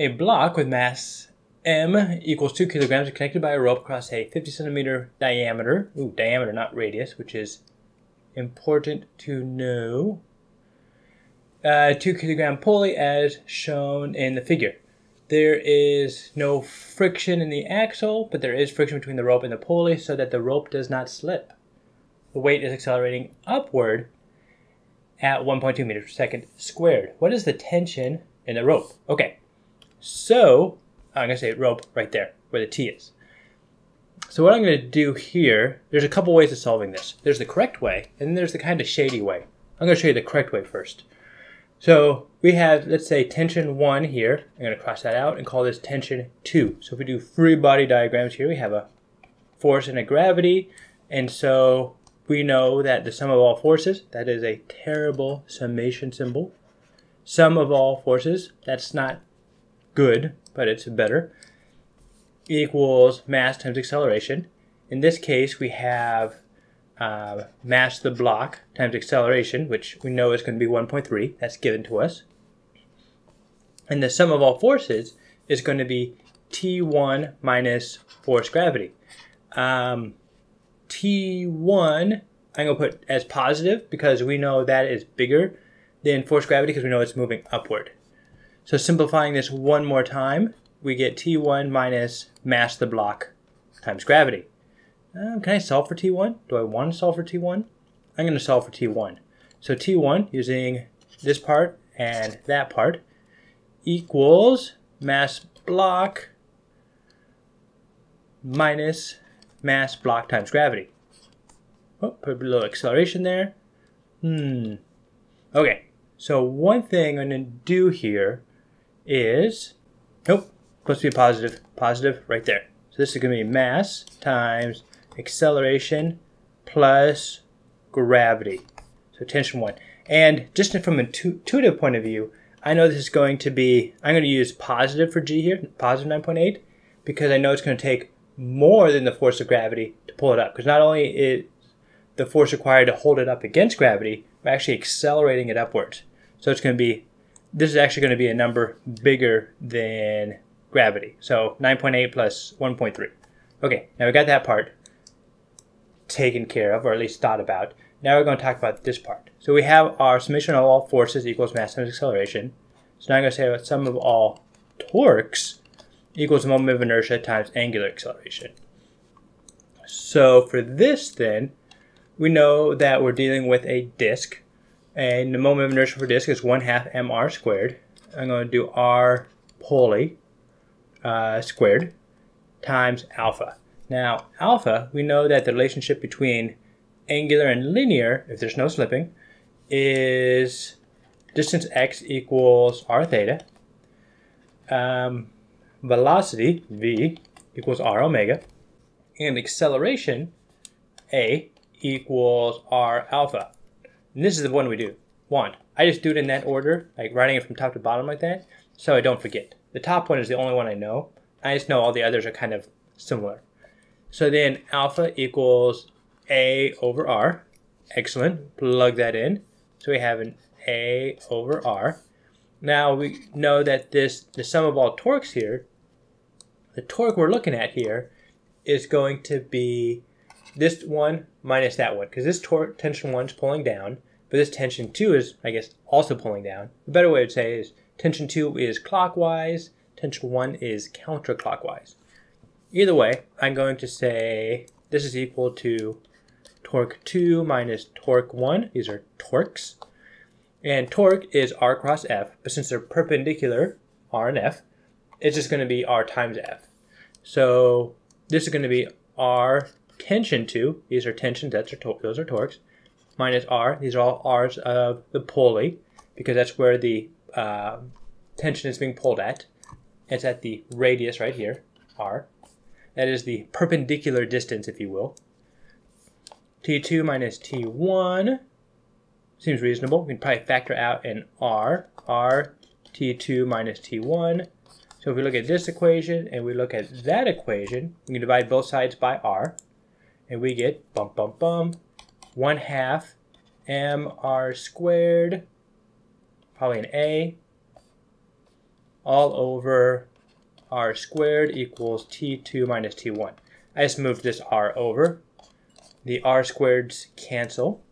A block with mass m equals 2 kilograms is connected by a rope across a 50 centimeter diameter. Ooh, diameter, not radius, which is important to know. Uh, 2 kilogram pulley as shown in the figure. There is no friction in the axle, but there is friction between the rope and the pulley so that the rope does not slip. The weight is accelerating upward at 1.2 meters per second squared. What is the tension in the rope? Okay, so I'm going to say rope right there where the T is. So what I'm going to do here, there's a couple ways of solving this. There's the correct way, and there's the kind of shady way. I'm going to show you the correct way first. So we have, let's say, tension 1 here. I'm going to cross that out and call this tension 2. So if we do free body diagrams here, we have a force and a gravity. And so we know that the sum of all forces, that is a terrible summation symbol. Sum of all forces, that's not good, but it's better, equals mass times acceleration. In this case, we have uh, mass the block times acceleration, which we know is going to be 1.3. That's given to us. And the sum of all forces is going to be T1 minus force gravity. Um, T1, I'm going to put as positive because we know that is bigger than force gravity because we know it's moving upward. So simplifying this one more time, we get T1 minus mass the block times gravity. Um, can I solve for T1? Do I want to solve for T1? I'm going to solve for T1. So T1, using this part and that part, equals mass block minus mass block times gravity. Oh, put a little acceleration there. Hmm. Okay, so one thing I'm going to do here is, nope, supposed to be positive, positive right there. So this is going to be mass times acceleration plus gravity. So tension 1. And just from an intuitive point of view, I know this is going to be, I'm going to use positive for G here, positive 9.8, because I know it's going to take more than the force of gravity to pull it up. Because not only is the force required to hold it up against gravity, we're actually accelerating it upwards. So it's going to be, this is actually going to be a number bigger than gravity. So 9.8 plus 1.3. Okay, now we got that part taken care of, or at least thought about. Now we're going to talk about this part. So we have our summation of all forces equals mass times acceleration. So now I'm going to say that sum of all torques equals moment of inertia times angular acceleration. So for this then, we know that we're dealing with a disk, and the moment of inertia for disk is 1 half mr squared. I'm going to do r pulley uh, squared times alpha. Now, alpha, we know that the relationship between angular and linear, if there's no slipping, is distance x equals r theta. Um, velocity, v, equals r omega. And acceleration, a, equals r alpha. And this is the one we do, want. I just do it in that order, like writing it from top to bottom like that, so I don't forget. The top one is the only one I know. I just know all the others are kind of similar. So then alpha equals A over R. Excellent. Plug that in. So we have an A over R. Now we know that this the sum of all torques here, the torque we're looking at here is going to be this one minus that one because this torque tension one is pulling down, but this tension two is I guess also pulling down. The better way to say is tension two is clockwise, tension one is counterclockwise. Either way, I'm going to say this is equal to torque 2 minus torque 1. These are torques. And torque is r cross f, but since they're perpendicular, r and f, it's just going to be r times f. So this is going to be r tension two, These are tensions, that's are those are torques. Minus r, these are all r's of the pulley, because that's where the uh, tension is being pulled at. It's at the radius right here, r. That is the perpendicular distance, if you will. T2 minus T1 seems reasonable. We can probably factor out an R. R, T2 minus T1. So if we look at this equation and we look at that equation, we can divide both sides by R. And we get, bum, bum, bum, 1 half mr squared, probably an A, all over r squared equals t2 minus t1. I just moved this r over. The r squareds cancel,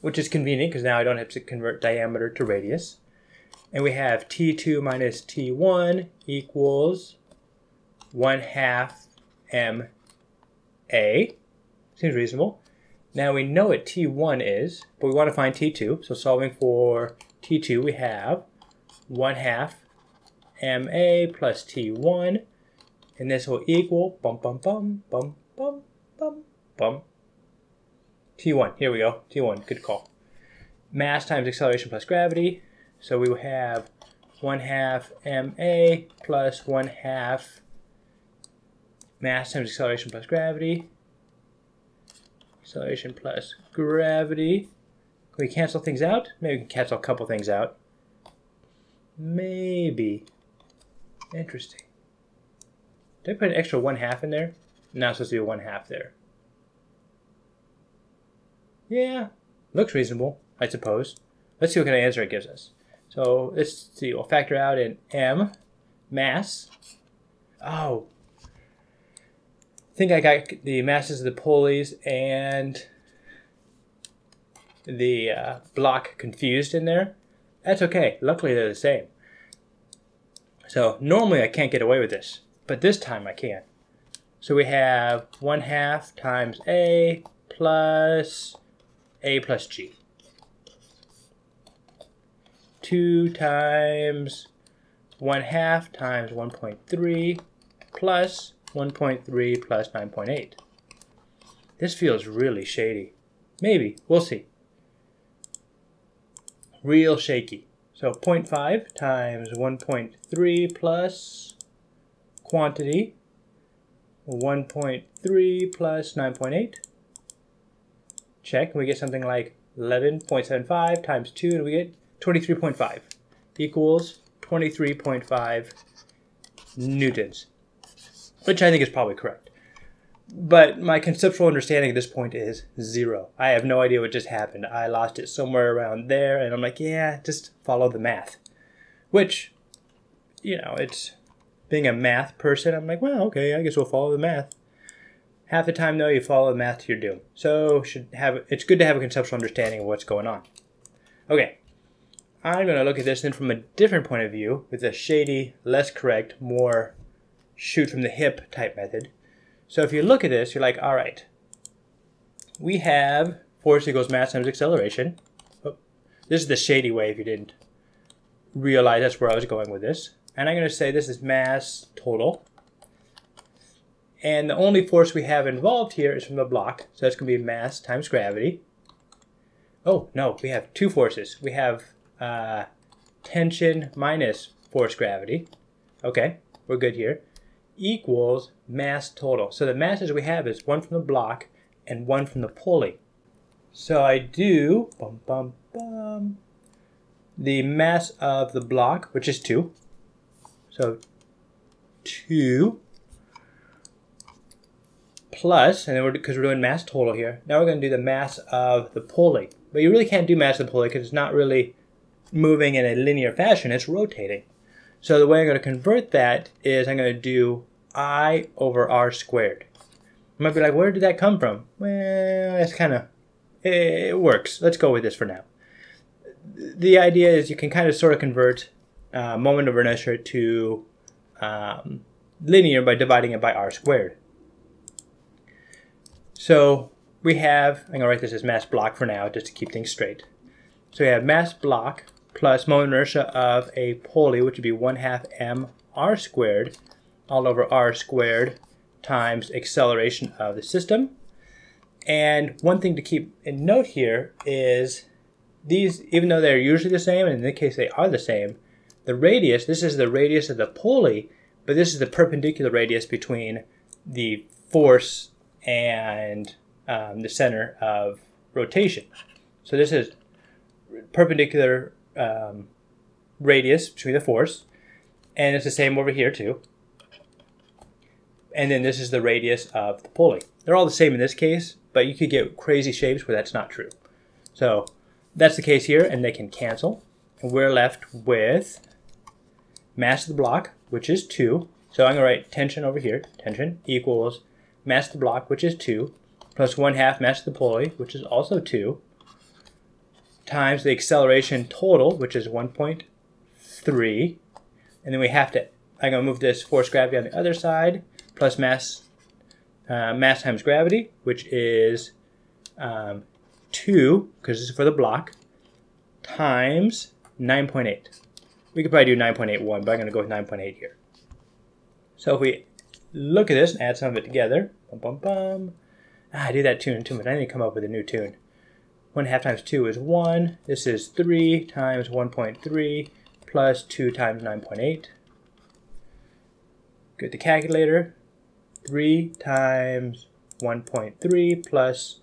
which is convenient because now I don't have to convert diameter to radius. And we have t2 minus t1 equals 1 half ma. Seems reasonable. Now we know what t1 is, but we want to find t2. So solving for t2, we have 1 half ma plus t1. And this will equal bum bum bum bum bum bum bum. T1, here we go. T1, good call. Mass times acceleration plus gravity. So we will have 1 half ma plus 1 half mass times acceleration plus gravity. Acceleration plus gravity. Can we cancel things out? Maybe we can cancel a couple things out. Maybe. Interesting. Did I put an extra one half in there? Now supposed to be a one half there. Yeah, looks reasonable, I suppose. Let's see what kind of answer it gives us. So let's see, we'll factor out in m, mass. Oh, think I got the masses of the pulleys and the uh, block confused in there. That's okay. Luckily, they're the same. So normally I can't get away with this, but this time I can. So we have 1 half times A plus A plus G. 2 times 1 half times 1.3 plus 1.3 plus 9.8. This feels really shady. Maybe. We'll see. Real shaky. So 0.5 times 1.3 plus quantity 1.3 plus 9.8. Check, we get something like 11.75 times 2, and we get 23.5 equals 23.5 newtons which I think is probably correct. But my conceptual understanding at this point is zero. I have no idea what just happened. I lost it somewhere around there, and I'm like, yeah, just follow the math. Which, you know, it's being a math person, I'm like, well, okay, I guess we'll follow the math. Half the time, though, you follow the math to your doom. So should have it's good to have a conceptual understanding of what's going on. Okay, I'm going to look at this then from a different point of view with a shady, less correct, more shoot from the hip type method. So if you look at this, you're like, all right, we have force equals mass times acceleration. Oh, this is the shady way if you didn't realize that's where I was going with this. And I'm going to say this is mass total. And the only force we have involved here is from the block. So that's going to be mass times gravity. Oh, no, we have two forces. We have uh, tension minus force gravity. Okay, we're good here equals mass total. So the masses we have is one from the block and one from the pulley. So I do bum, bum, bum, the mass of the block, which is 2. So 2 plus, and then we're, because we're doing mass total here, now we're going to do the mass of the pulley. But you really can't do mass of the pulley because it's not really moving in a linear fashion, it's rotating. So the way I'm going to convert that is I'm going to do I over R squared. You might be like, where did that come from? Well, it's kind of, it works. Let's go with this for now. The idea is you can kind of sort of convert uh, moment of inertia to um, linear by dividing it by R squared. So we have, I'm going to write this as mass block for now just to keep things straight. So we have mass block plus moment inertia of a pulley, which would be 1 half m r squared all over r squared times acceleration of the system. And one thing to keep in note here is these, even though they're usually the same, and in this case they are the same, the radius, this is the radius of the pulley, but this is the perpendicular radius between the force and um, the center of rotation. So this is perpendicular um, radius between the force, and it's the same over here too and then this is the radius of the pulley. They're all the same in this case, but you could get crazy shapes where that's not true. So that's the case here, and they can cancel. And we're left with mass of the block, which is 2. So I'm going to write tension over here. Tension equals mass of the block, which is 2, plus 1 half mass of the pulley, which is also 2, times the acceleration total, which is 1.3. And then we have to, I'm going to move this force gravity on the other side, plus mass, uh, mass times gravity, which is um, 2, because this is for the block, times 9.8. We could probably do 9.81, but I'm going to go with 9.8 here. So if we look at this and add some of it together, bum, bum, bum. Ah, I do that tune too much. I need to come up with a new tune. 1 half times 2 is 1. This is 3 times 1.3 plus 2 times 9.8. Get the calculator. 3 times 1.3 plus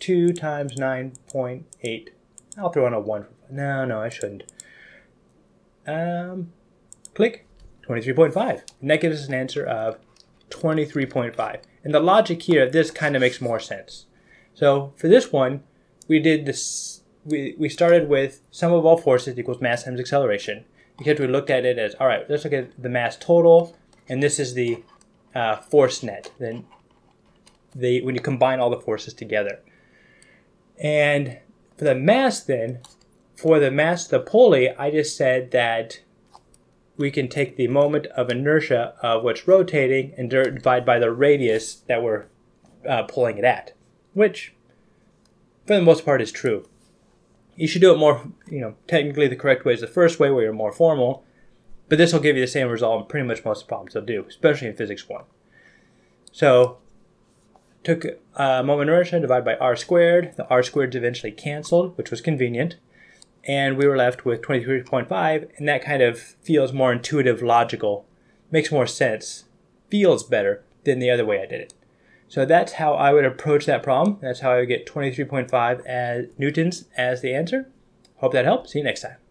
2 times 9.8. I'll throw on a 1. No, no, I shouldn't. Um, click. 23.5. And that gives us an answer of 23.5. And the logic here, this kind of makes more sense. So for this one, we did this, we, we started with sum of all forces equals mass times acceleration. Because we looked at it as, all right, let's look at the mass total, and this is the uh, force net. Then the, when you combine all the forces together. And for the mass then, for the mass of the pulley, I just said that we can take the moment of inertia of what's rotating and divide by the radius that we're uh, pulling it at, which for the most part is true. You should do it more, you know, technically the correct way is the first way where you're more formal, but this will give you the same result in pretty much most problems they'll do, especially in physics 1. So, took uh, moment inertia divided by r squared. The r squareds eventually canceled, which was convenient and we were left with 23.5 and that kind of feels more intuitive logical makes more sense feels better than the other way i did it so that's how i would approach that problem. That's how i would get 23.5 as newtons as the answer. Hope that helps. See you next time